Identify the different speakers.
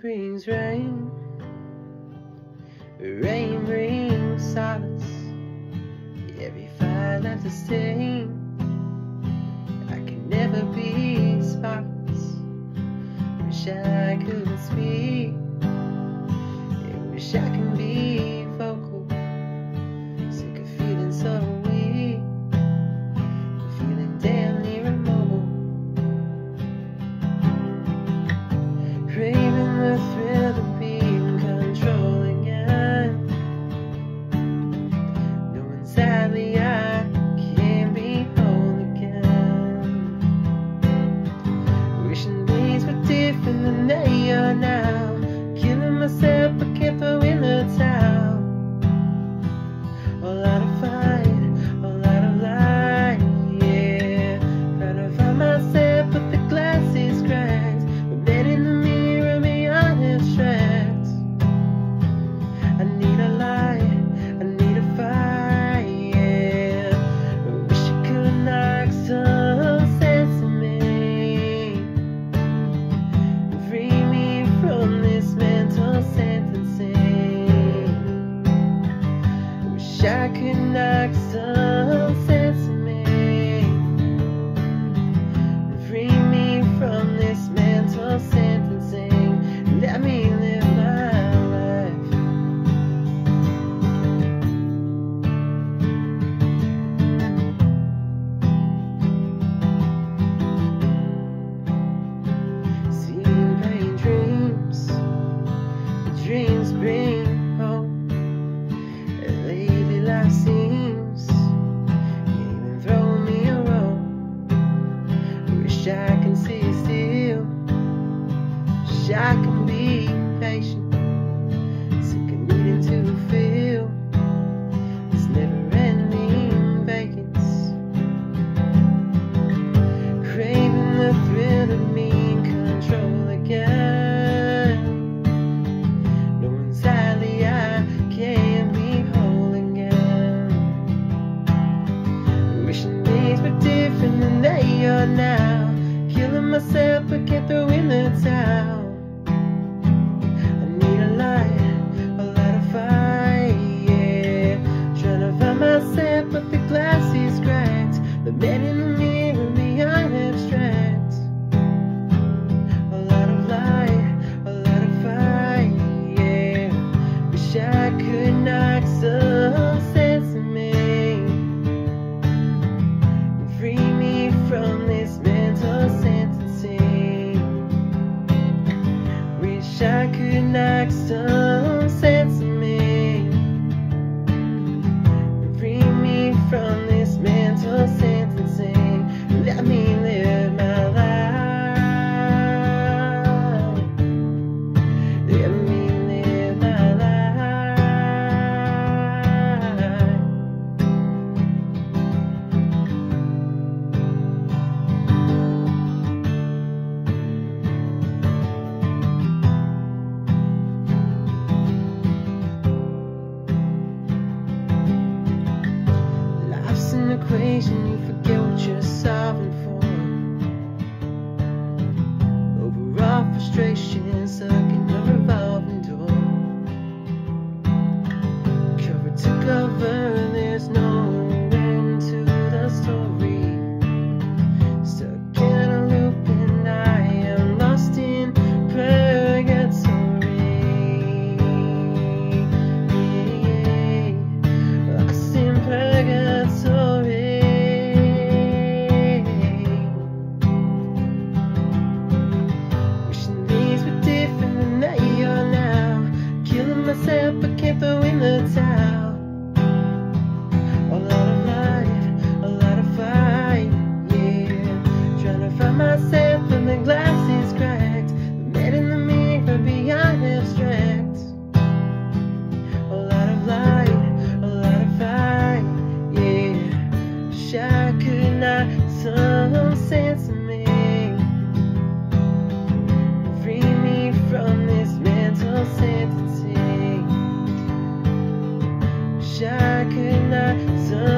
Speaker 1: Brings rain. Rain brings solace. Every fire left a stain. I can never be spotless. Wish I could speak. Wish I can be Wish I I can see still. I can be patient. Sick of needing to feel this never-ending vacance. Craving the thrill of being control again. Knowing sadly I can't be whole again. Wishing things were different than they are now. Myself, but throw in the towel. I need a light, a light of fire. Trying to find myself, but the glass is cracked. The in the an equation, you forget what you're solving for. Overall frustration, again. myself and the glass is cracked. I'm in the mirror beyond abstract. A lot of light, a lot of fire, yeah. Wish I could not some sense in me. Free me from this mental sensitivity. Wish I could not some